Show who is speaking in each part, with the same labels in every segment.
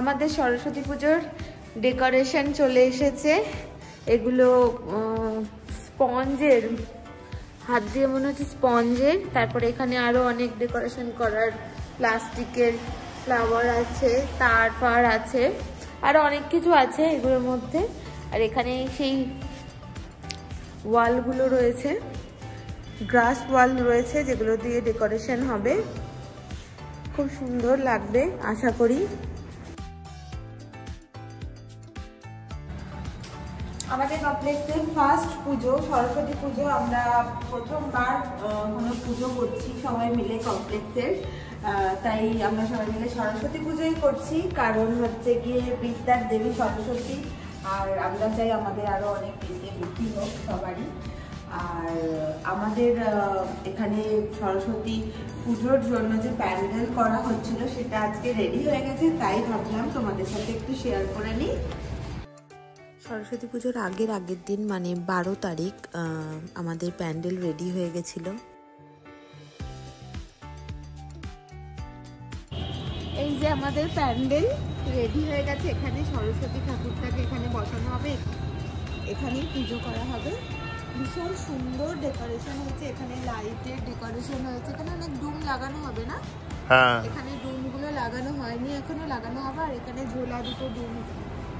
Speaker 1: আমাদের সরস্বতী পুজোর ডেকোরেশন চলে এসেছে। এগুলো স্পঞ্জের, হাত দিয়ে মনে হচ্ছে স্পঞ্জের। তারপরে এখানে আরও অনেক ডেকোরেশন করার প্লাস্টিকের ফ্লাওয়ার আছে, তার ফার আছে, আরও অনেক কিছু আছে এগুলোর মধ্যে। আর এখানে সেই ওয়ালগুলো রয়েছে, গ্রাস ওয়াল রয়েছে যেগুলো দিয়ে ডেকোরেশন হবে। খুব সুন্দর লাগবে, আশা করি। আমাদের কমপ্লেক্সে ফার্স্ট পুজো, সরস্বতী পুজো, আমরা প্রথমবার কোনো পুজো করছি সবাই মিলে কমপ্লেক্সের তাই আমরা সবাই মিলে সরস্বতী পুজোই করছি। কারণ হচ্ছে গিয়ে বিদ্যার দেবী সরস্বতী। আর আমরা চাই আমাদের আরও অনেক বিদ্যে বৃদ্ধি হোক সবারই। আর আমাদের এখানে সরস্বতী পুজোর জন্য যে প্যান্ডেল করা হচ্ছিল সেটা আজকে রেডি হয়ে গেছে তাই ভাবলাম তোমাদের সাথে একটু শেয়ার করে নিই।
Speaker 2: সরস্বতী পুজোর আগের আগের দিন মানে বারো তারিখ আমাদের প্যান্ডেল রেডি হয়ে গেছিল।
Speaker 1: এই যে আমাদের প্যান্ডেল রেডি হয়ে গেছে এখানে সরস্বতী ঠাকুরটাকে এখানে বসানো হবে এখানেই পুজো করা হবে। ভীষণ সুন্দর ডেকোরেশন হয়েছে। এখানে লাইটের ডেকোরেশন হয়েছে। এখানে অনেক ডুম লাগানো হবে না?
Speaker 3: হ্যাঁ।
Speaker 1: এখানে ডুমগুলো লাগানো হয়নি এখনও লাগানো হবে। আর এখানে ঝোলা দুটো ডুম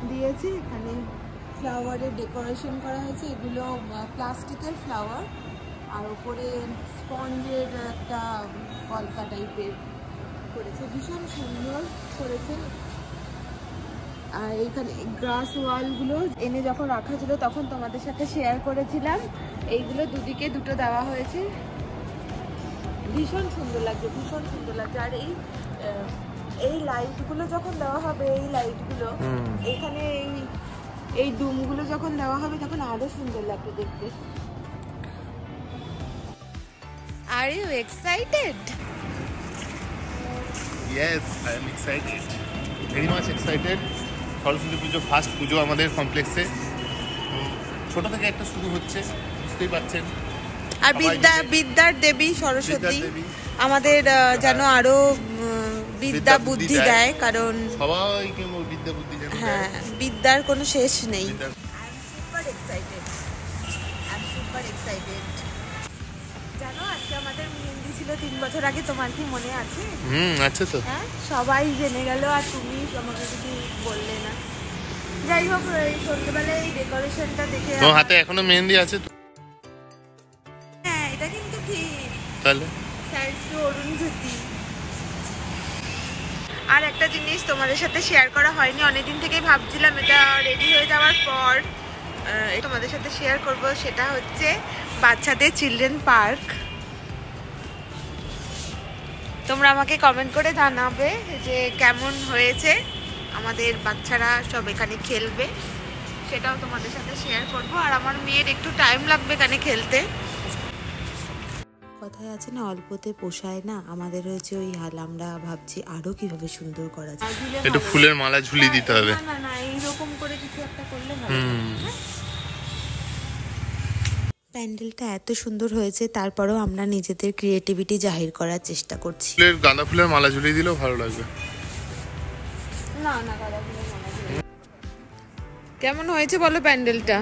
Speaker 1: দিয়েছে। এখানে ফ্লাওয়ারের ডেকোরেশন করা হয়েছে। এগুলো প্লাস্টিকের ফ্লাওয়ার আর ওপরে স্পঞ্জের একটা কলকা টাইপের করেছে। ভীষণ সুন্দর করেছে। আর এখানে গ্রাস ওয়ালগুলো এনে যখন রাখা ছিল তখন তোমাদের সাথে শেয়ার করেছিলাম। এইগুলো দুদিকে দুটো দেওয়া হয়েছে। ভীষণ সুন্দর লাগছে ভীষণ সুন্দর লাগছে। আর এই এই লাইটগুলো যখন দেওয়া হবে এই লাইটগুলো। এখানে এই এই ডুমগুলো যখন দেওয়া হবে তখন আরও সুন্দর লাগবে দেখতে। Are you excited
Speaker 3: yes I am excited very much excited Saraswati Pujo first Pujo আমাদের কমপ্লেক্সে ছোট থেকে একটা শুরু হচ্ছে বুঝতেই পারছেন।
Speaker 1: আর বিদ্যা বিদ্যার দেবী সরস্বতী। আমাদের যেন আরও বিদ্যা বুদ্ধি দেয়। কারণ
Speaker 3: সবাইকে বিদ্যা বুদ্ধি
Speaker 1: হ্যাঁ বিদ্যার কোনো শেষ নেই। তিন বছর আগে তোমার কি মনে আছে?
Speaker 3: হুম তো।
Speaker 1: হ্যাঁ সবাই জেনে গেল আর তুমি আমাকে কিছু বললে না। যাই হোক এই সন্ধ্যেবেলায় এই ডেকোরেশনটা দেখে
Speaker 3: তোমার হাতে এখনও মেহেন্দি আছে তো?
Speaker 1: হ্যাঁ এটা কিন্তু ঠিক
Speaker 3: তাহলে?
Speaker 1: থ্যাংকস টু অরুণজ্যোতি আর একটা জিনিস তোমাদের সাথে শেয়ার করা হয়নি অনেকদিন থেকেই ভাবছিলাম এটা রেডি হয়ে যাওয়ার পর তোমাদের সাথে শেয়ার করব। সেটা হচ্ছে বাচ্চাদের চিলড্রেন পার্ক তোমরা আমাকে কমেন্ট করে জানাবে যে কেমন হয়েছে আমাদের বাচ্চারা সব এখানে খেলবে। সেটাও তোমাদের সাথে শেয়ার করব। আর আমার মেয়ের একটু টাইম লাগবে এখানে খেলতে।
Speaker 2: কথায় আছে না অল্পতে পোষায় না? আমাদের হয়েছে ওই হাল। আমরা ভাবছি আরও কীভাবে সুন্দর করা যায়।
Speaker 3: একটু ফুলের মালা ঝুলিয়ে দিতে হবে।
Speaker 1: না না না এইরকম করে কিছু একটা করলে ভালো
Speaker 3: হুম।
Speaker 1: হ্যাঁ?
Speaker 2: প্যান্ডেলটা এত সুন্দর হয়েছে তারপরেও আমরা নিজেদের ক্রিয়েটিভিটি জাহির করার চেষ্টা করছি।
Speaker 3: ফুলের গাঁদা ফুলের মালা ঝুলিয়ে দিলেও ভালো লাগবে।
Speaker 1: না না মালা কেমন হয়েছে বলো প্যান্ডেলটা?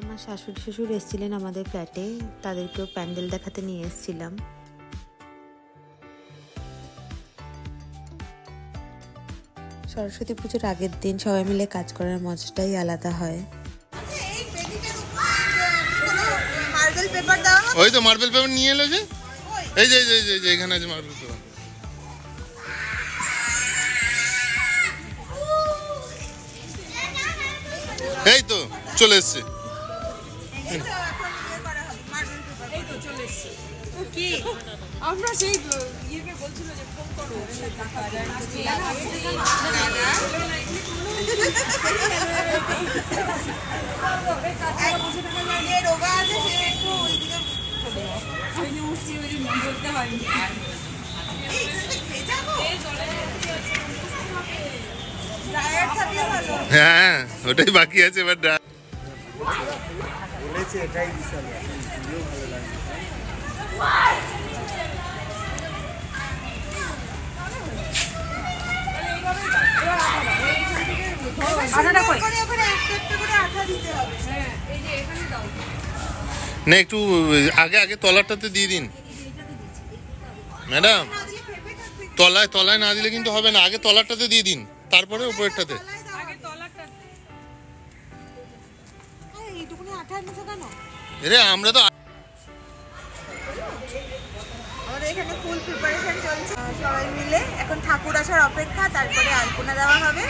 Speaker 2: আমার শাশুড়ি শ্বশুর এসেছিলেন আমাদের ফ্ল্যাটে তাদেরকেও প্যান্ডেল দেখাতে নিয়ে এসেছিলাম। সরস্বতী পুজোর আগের দিন সবাই মিলে কাজ করার মজাটাই আলাদা হয়।
Speaker 1: মার্বেল পেপার দাও।
Speaker 3: ওই তো মার্বেল পেপার নিয়ে এলো যে। এই যে এই যে, এই যে, এই যে এখানে আছে মার্বেল পেপার এই তো চলে এসছে।
Speaker 1: আমরা সেই ইয়েকে বলছিল যে ফোন করো। রোগা আছে সে একটু ওইদিকে বলতে হয়নি ড্রায়ার থাকলে ভালো
Speaker 3: হ্যাঁ ওটাই বাকি আছে এবার
Speaker 4: বলেছে এটাই বিশাল
Speaker 3: না একটু আগে আগে তলাটাতে দিয়ে দিন। ম্যাডাম তলায় তলায় না দিলে কিন্তু হবে না। আগে তলাটাতে দিয়ে দিন তারপরে উপরেরটাতে। রে আমরা তো
Speaker 1: এখানে ফুল প্রিপারেশন চলছে। সবাই মিলে এখন ঠাকুর আসার অপেক্ষা তারপরে আলপনা দেওয়া হবে।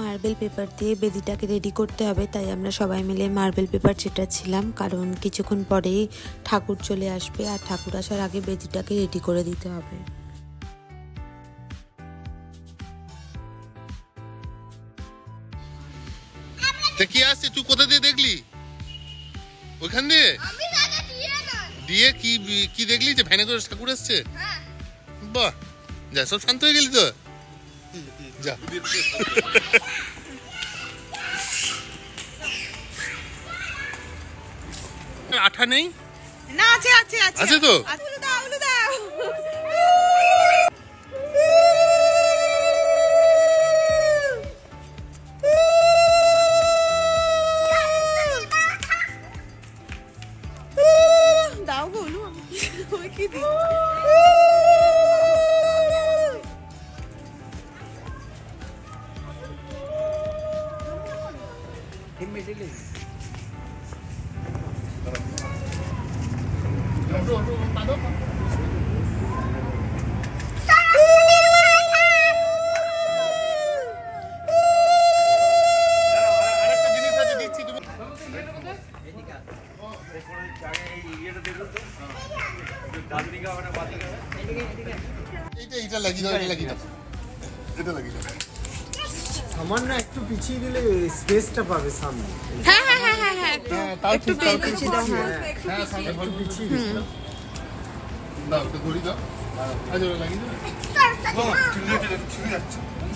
Speaker 2: মার্বেল পেপার দিয়ে বেদিটাকে রেডি করতে হবে তাই আমরা সবাই মিলে মার্বেল পেপার ছিটাচ্ছিলাম। কারণ কিছুক্ষণ পরেই ঠাকুর চলে আসবে আর ঠাকুর আসার আগে বেদিটাকে রেডি করে দিতে হবে।
Speaker 3: তা কি আসছে? তুই কোথা দিয়ে দেখলি? ওখান দিয়ে? দিয়ে কি কি দেখলি যে ভ্যানে করে ঠাকুর আসছে? বাহ! যা সব শান্ত হয়ে গেলি তো? যা। আঠা নেই?
Speaker 1: না আছে আছে আছে।
Speaker 3: আছে তো?
Speaker 1: দাও গো উলু আমি কি দিই
Speaker 4: সামান্য একটু পিছিয়ে দিলে স্পেসটা পাবে সামনে।
Speaker 1: হ্যাঁ হ্যাঁ হ্যাঁ হ্যাঁ হ্যাঁ একটু
Speaker 3: হ্যাঁ,
Speaker 1: একটু। পেঁচিয়ে দাও হ্যাঁ।
Speaker 3: হ্যাঁ সামনে
Speaker 4: একটু পিছিয়ে দিলে
Speaker 3: দাও তো ঘড়ি দাও। আজ লাগিয়ে দাও।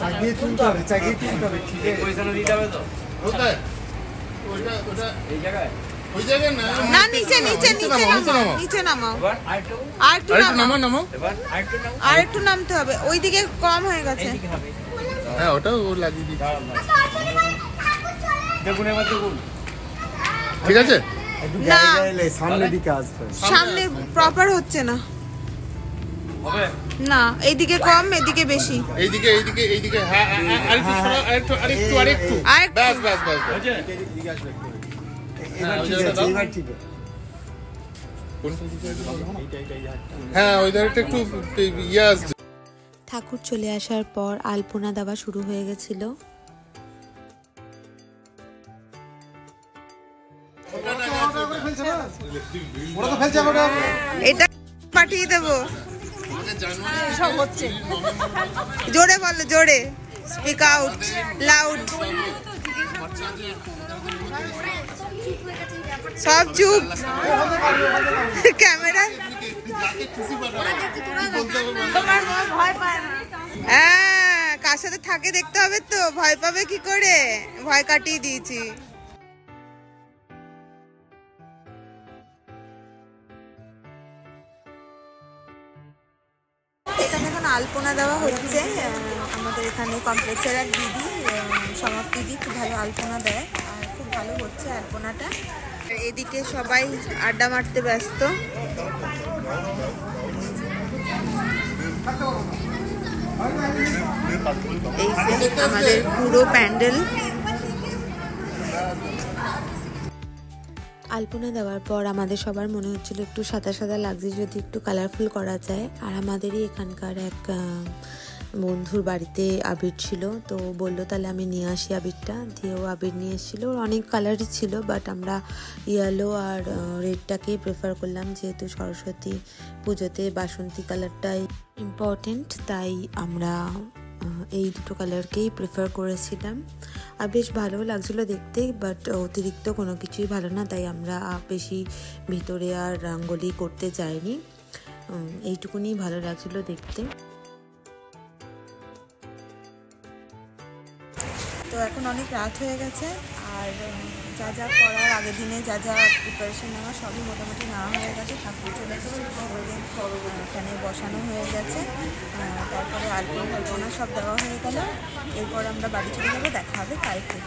Speaker 4: চাগিয়ে তুলতে হবে চাগিয়ে তুলতে হবে ঠিক আছে।
Speaker 3: কোথায়? ওটা ওটা এই ওই জায়গায়? না
Speaker 1: না নিচে নিচে নিচে
Speaker 3: নামাও,
Speaker 1: নামাও নিচে নামাও আর একটু
Speaker 3: আরেকটু
Speaker 1: নামাও
Speaker 3: নামাও নামাও
Speaker 1: আর একটু নামতে হবে ওইদিকে কম হয়ে গেছে।
Speaker 3: হ্যাঁ ওটাও লাগিয়ে দিচ্ছি
Speaker 4: দেখুন এবার দেখুন।
Speaker 3: ঠিক আছে?
Speaker 1: না।
Speaker 4: গায়ে গায়ে এলে সামনের দিকে আসবে।
Speaker 1: সামনে প্রপার হচ্ছে না। না এইদিকে কম এদিকে বেশি।
Speaker 3: এইদিকে এইদিকে এইদিকে হ্যাঁ আরেকটু আরেকটু আরেকটু আরেকটু।
Speaker 1: আরেকটু।
Speaker 3: ব্যাস ব্যাস ব্যাস ব্যাস।
Speaker 4: এবার ঠিক আছে
Speaker 3: হ্যাঁ ওই ধারটা একটু ইয়ে আসছে।
Speaker 2: ঠাকুর চলে আসার পর আলপনা দেওয়া শুরু হয়ে গেছিল।
Speaker 1: এটা পাঠিয়ে দেবো। সব হচ্ছে। জোরে বলো জোরে। স্পিক আউট লাউড সব চুপ। ক্যামেরা। হ্যাঁ কার সাথে থাকে দেখতে হবে তো, ভয় পাবে কি করে? ভয় কাটিয়ে দিয়েছি। এখানে এখন আলপনা দেওয়া হচ্ছে আমাদের এখানে কমপ্লেক্সের এক দিদি সমাপ্তি দিদি, খুব ভালো আলপনা দেয়। খুব ভালো হচ্ছে আলপনাটা এদিকে সবাই আড্ডা মারতে ব্যস্ত। এই যে আমাদের পুরো প্যান্ডেল।
Speaker 2: আলপনা দেওয়ার পর আমাদের সবার মনে হচ্ছিল একটু সাদা সাদা লাগছে, যদি একটু কালারফুল করা যায়। আর আমাদেরই এখানকার এক বন্ধুর বাড়িতে আবির ছিল, তো বলল, তাহলে আমি নিয়ে আসি আবিরটা। দিয়ে ও আবির নিয়ে এসেছিল। ওর অনেক কালারই ছিল বাট আমরা ইয়েলো আর রেডটাকেই প্রেফার করলাম, যেহেতু সরস্বতী পুজোতে বাসন্তী কালারটাই ইম্পর্টেন্ট তাই আমরা এই দুটো কালারকেই প্রেফার করেছিলাম। আর বেশ ভালো লাগছিল দেখতে বাট অতিরিক্ত কোনো কিছুই ভালো না, তাই আমরা বেশি ভিতরে আর রাঙ্গোলি করতে যাইনি। এইটুকুনি ভালো লাগছিল দেখতে।
Speaker 1: তো এখন অনেক রাত হয়ে গেছে আর যা যা করার আগের দিনে যা যা প্রিপারেশন নেওয়া সবই মোটামুটি নেওয়া হয়ে গেছে। ঠাকুর চলে গেছে ওখানে বসানো হয়ে গেছে। তারপরে আলপনা কল্পনা, সব দেওয়া হয়ে গেল। এরপর আমরা বাড়ি চলে যাব, দেখা হবে কালকে।